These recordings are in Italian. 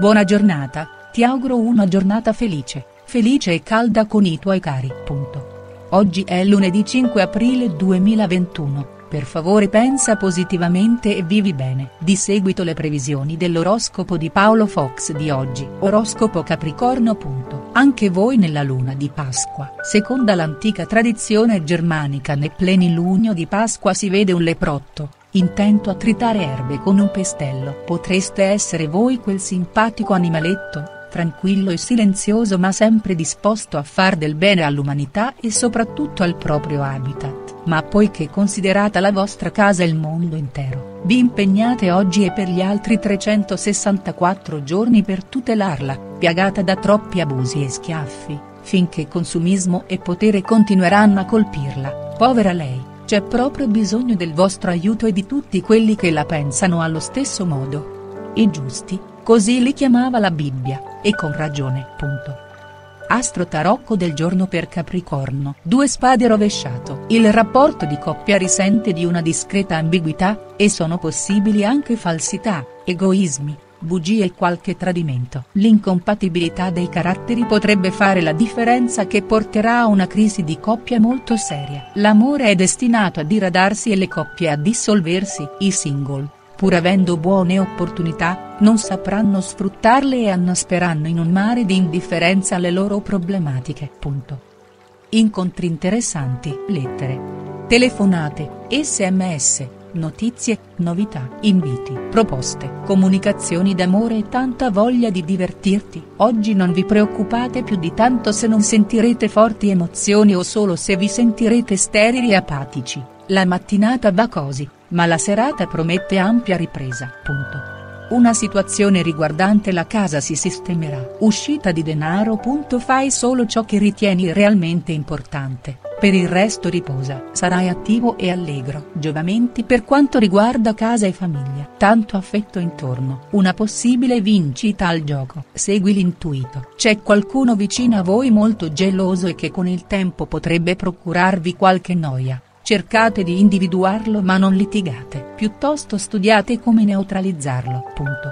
Buona giornata, ti auguro una giornata felice, felice e calda con i tuoi cari. Punto. Oggi è lunedì 5 aprile 2021. Per favore pensa positivamente e vivi bene. Di seguito le previsioni dell'oroscopo di Paolo Fox di oggi. Oroscopo Capricorno. Anche voi nella luna di Pasqua. Seconda l'antica tradizione germanica nel plenilunio di Pasqua si vede un leprotto, intento a tritare erbe con un pestello. Potreste essere voi quel simpatico animaletto, tranquillo e silenzioso ma sempre disposto a far del bene all'umanità e soprattutto al proprio habitat ma poiché considerata la vostra casa il mondo intero, vi impegnate oggi e per gli altri 364 giorni per tutelarla, piagata da troppi abusi e schiaffi, finché consumismo e potere continueranno a colpirla, povera lei, c'è proprio bisogno del vostro aiuto e di tutti quelli che la pensano allo stesso modo. I giusti, così li chiamava la Bibbia, e con ragione. Punto. Astro tarocco del giorno per Capricorno. Due spade rovesciato. Il rapporto di coppia risente di una discreta ambiguità, e sono possibili anche falsità, egoismi, bugie e qualche tradimento. L'incompatibilità dei caratteri potrebbe fare la differenza che porterà a una crisi di coppia molto seria. L'amore è destinato a diradarsi e le coppie a dissolversi. I single pur avendo buone opportunità, non sapranno sfruttarle e annasperanno in un mare di indifferenza le loro problematiche. Punto. Incontri interessanti, lettere, telefonate, sms, notizie, novità, inviti, proposte, comunicazioni d'amore e tanta voglia di divertirti. Oggi non vi preoccupate più di tanto se non sentirete forti emozioni o solo se vi sentirete sterili e apatici, la mattinata va così ma la serata promette ampia ripresa. Punto. Una situazione riguardante la casa si sistemerà. Uscita di denaro. Fai solo ciò che ritieni realmente importante, per il resto riposa. Sarai attivo e allegro. Giovamenti per quanto riguarda casa e famiglia. Tanto affetto intorno. Una possibile vincita al gioco. Segui l'intuito. C'è qualcuno vicino a voi molto geloso e che con il tempo potrebbe procurarvi qualche noia cercate di individuarlo ma non litigate, piuttosto studiate come neutralizzarlo. Punto.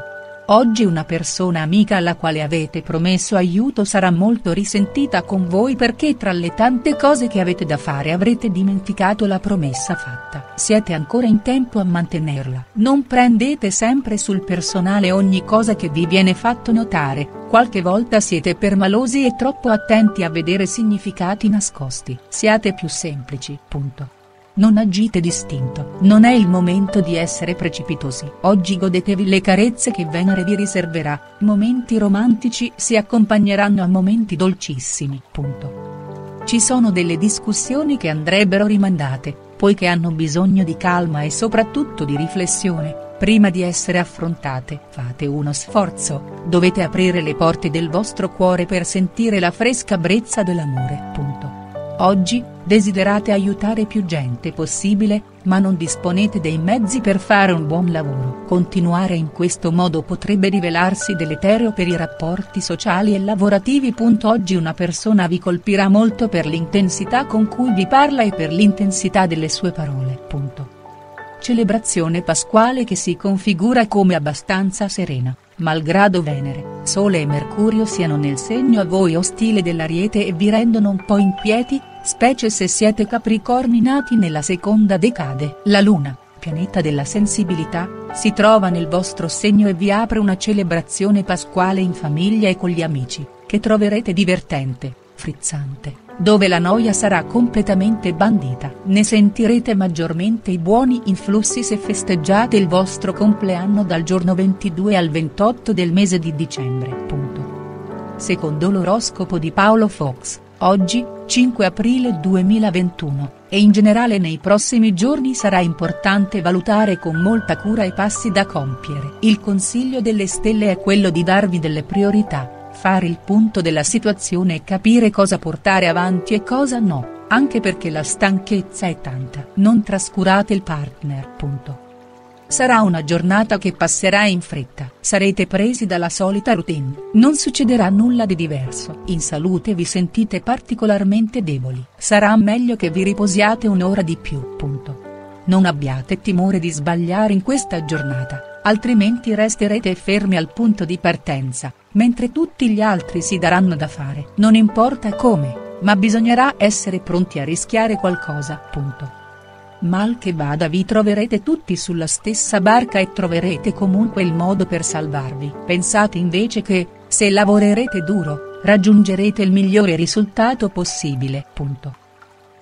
Oggi una persona amica alla quale avete promesso aiuto sarà molto risentita con voi perché tra le tante cose che avete da fare avrete dimenticato la promessa fatta. Siete ancora in tempo a mantenerla. Non prendete sempre sul personale ogni cosa che vi viene fatto notare, qualche volta siete permalosi e troppo attenti a vedere significati nascosti. Siate più semplici. Punto non agite distinto, non è il momento di essere precipitosi. Oggi godetevi le carezze che Venere vi riserverà, momenti romantici si accompagneranno a momenti dolcissimi. Punto. Ci sono delle discussioni che andrebbero rimandate, poiché hanno bisogno di calma e soprattutto di riflessione, prima di essere affrontate. Fate uno sforzo, dovete aprire le porte del vostro cuore per sentire la fresca brezza dell'amore. Punto. Oggi, desiderate aiutare più gente possibile, ma non disponete dei mezzi per fare un buon lavoro. Continuare in questo modo potrebbe rivelarsi deleterio per i rapporti sociali e lavorativi. Oggi una persona vi colpirà molto per l'intensità con cui vi parla e per l'intensità delle sue parole. Punto. Celebrazione pasquale che si configura come abbastanza serena malgrado Venere, Sole e Mercurio siano nel segno a voi ostile dell'Ariete e vi rendono un po' inquieti, specie se siete capricorni nati nella seconda decade. La Luna, pianeta della sensibilità, si trova nel vostro segno e vi apre una celebrazione pasquale in famiglia e con gli amici, che troverete divertente, frizzante dove la noia sarà completamente bandita. Ne sentirete maggiormente i buoni influssi se festeggiate il vostro compleanno dal giorno 22 al 28 del mese di dicembre. Punto. Secondo l'oroscopo di Paolo Fox, oggi, 5 aprile 2021, e in generale nei prossimi giorni sarà importante valutare con molta cura i passi da compiere. Il consiglio delle stelle è quello di darvi delle priorità fare il punto della situazione e capire cosa portare avanti e cosa no, anche perché la stanchezza è tanta. Non trascurate il partner. Punto. Sarà una giornata che passerà in fretta, sarete presi dalla solita routine, non succederà nulla di diverso. In salute vi sentite particolarmente deboli, sarà meglio che vi riposiate un'ora di più. Punto. Non abbiate timore di sbagliare in questa giornata altrimenti resterete fermi al punto di partenza, mentre tutti gli altri si daranno da fare. Non importa come, ma bisognerà essere pronti a rischiare qualcosa. Punto. Mal che vada vi troverete tutti sulla stessa barca e troverete comunque il modo per salvarvi. Pensate invece che, se lavorerete duro, raggiungerete il migliore risultato possibile. Punto.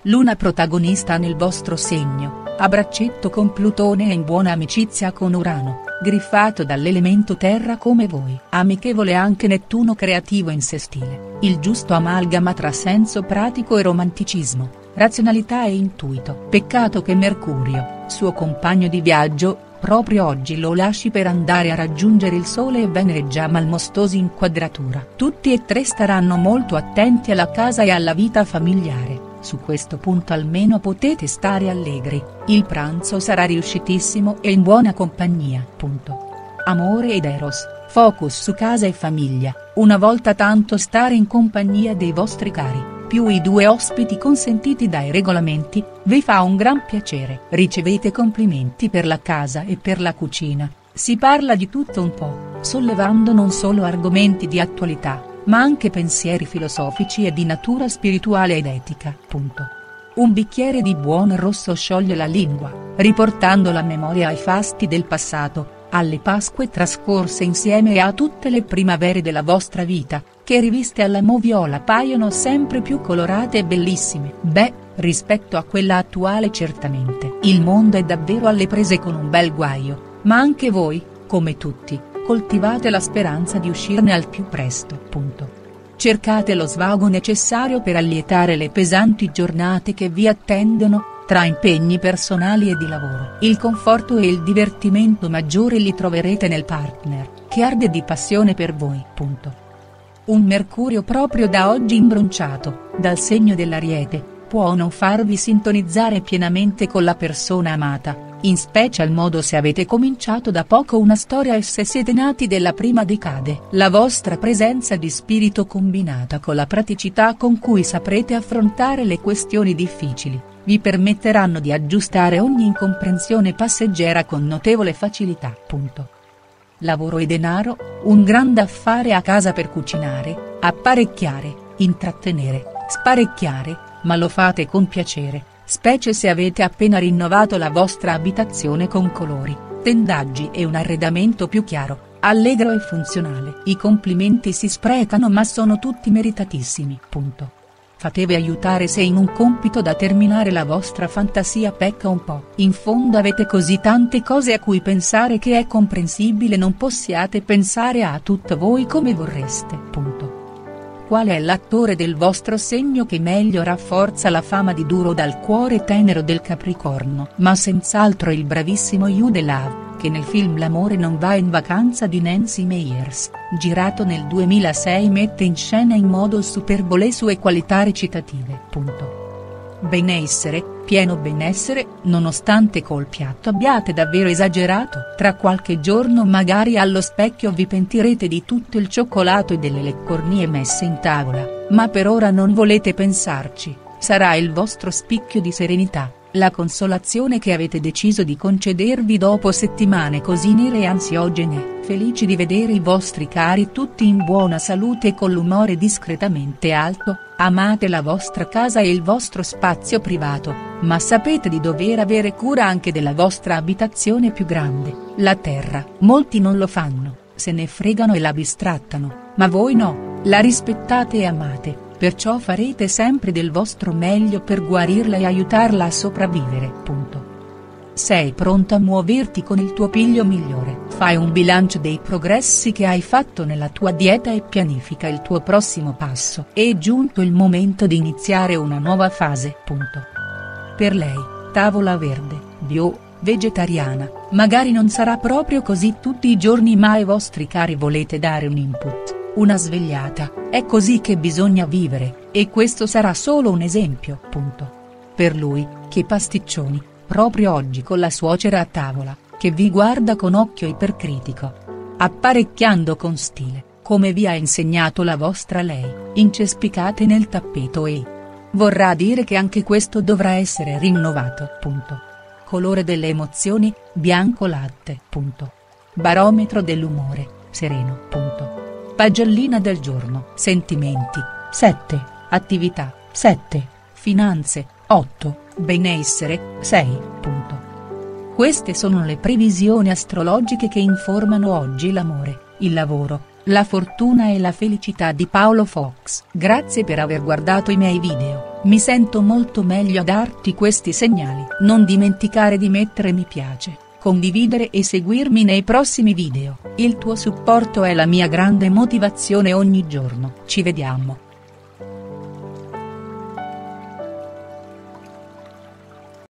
Luna protagonista nel vostro segno, a braccetto con Plutone e in buona amicizia con Urano, griffato dall'elemento terra come voi. Amichevole anche Nettuno creativo in sestile, il giusto amalgama tra senso pratico e romanticismo razionalità e intuito. Peccato che Mercurio, suo compagno di viaggio, proprio oggi lo lasci per andare a raggiungere il Sole e Venere già malmostosi in quadratura. Tutti e tre staranno molto attenti alla casa e alla vita familiare, su questo punto almeno potete stare allegri, il pranzo sarà riuscitissimo e in buona compagnia. Punto. Amore ed Eros, focus su casa e famiglia, una volta tanto stare in compagnia dei vostri cari più i due ospiti consentiti dai regolamenti, vi fa un gran piacere. Ricevete complimenti per la casa e per la cucina, si parla di tutto un po', sollevando non solo argomenti di attualità, ma anche pensieri filosofici e di natura spirituale ed etica. Punto. Un bicchiere di buon rosso scioglie la lingua, riportando la memoria ai fasti del passato, alle Pasque trascorse insieme e a tutte le primavere della vostra vita, che riviste alla moviola paiono sempre più colorate e bellissime. Beh, rispetto a quella attuale certamente. Il mondo è davvero alle prese con un bel guaio, ma anche voi, come tutti, coltivate la speranza di uscirne al più presto. Punto. Cercate lo svago necessario per allietare le pesanti giornate che vi attendono, tra impegni personali e di lavoro. Il conforto e il divertimento maggiore li troverete nel partner, che arde di passione per voi. Punto. Un Mercurio proprio da oggi imbronciato, dal segno dell'Ariete, può non farvi sintonizzare pienamente con la persona amata, in special modo se avete cominciato da poco una storia e se siete nati della prima decade. La vostra presenza di spirito combinata con la praticità con cui saprete affrontare le questioni difficili vi permetteranno di aggiustare ogni incomprensione passeggera con notevole facilità. Punto. Lavoro e denaro, un grande affare a casa per cucinare, apparecchiare, intrattenere, sparecchiare, ma lo fate con piacere, specie se avete appena rinnovato la vostra abitazione con colori, tendaggi e un arredamento più chiaro, allegro e funzionale. I complimenti si sprecano ma sono tutti meritatissimi. Punto. Fatevi aiutare se in un compito da terminare la vostra fantasia pecca un po'. In fondo avete così tante cose a cui pensare che è comprensibile non possiate pensare a tutto voi come vorreste. Punto. Qual è l'attore del vostro segno che meglio rafforza la fama di duro dal cuore tenero del Capricorno? Ma senz'altro il bravissimo Jude Love che nel film L'amore non va in vacanza di Nancy Meyers, girato nel 2006 mette in scena in modo superbo le sue qualità recitative. Punto. Benessere, pieno benessere, nonostante col piatto abbiate davvero esagerato. Tra qualche giorno magari allo specchio vi pentirete di tutto il cioccolato e delle leccornie messe in tavola, ma per ora non volete pensarci, sarà il vostro spicchio di serenità. La consolazione che avete deciso di concedervi dopo settimane così nere e ansiogene, felici di vedere i vostri cari tutti in buona salute e con l'umore discretamente alto, amate la vostra casa e il vostro spazio privato, ma sapete di dover avere cura anche della vostra abitazione più grande, la terra. Molti non lo fanno, se ne fregano e la bistrattano, ma voi no, la rispettate e amate perciò farete sempre del vostro meglio per guarirla e aiutarla a sopravvivere. Punto. Sei pronto a muoverti con il tuo piglio migliore. Fai un bilancio dei progressi che hai fatto nella tua dieta e pianifica il tuo prossimo passo. È giunto il momento di iniziare una nuova fase. Punto. Per lei, tavola verde, bio, vegetariana, magari non sarà proprio così tutti i giorni ma ai vostri cari volete dare un input una svegliata, è così che bisogna vivere, e questo sarà solo un esempio. Punto. Per lui, che pasticcioni, proprio oggi con la suocera a tavola, che vi guarda con occhio ipercritico. Apparecchiando con stile, come vi ha insegnato la vostra lei, incespicate nel tappeto e. Vorrà dire che anche questo dovrà essere rinnovato. Punto. Colore delle emozioni, bianco latte. Punto. Barometro dell'umore, sereno. Punto. Pagellina del giorno. Sentimenti, 7, attività, 7, finanze, 8, benessere, 6. Punto. Queste sono le previsioni astrologiche che informano oggi l'amore, il lavoro, la fortuna e la felicità di Paolo Fox. Grazie per aver guardato i miei video, mi sento molto meglio a darti questi segnali. Non dimenticare di mettere mi piace, condividere e seguirmi nei prossimi video, il tuo supporto è la mia grande motivazione ogni giorno. Ci vediamo.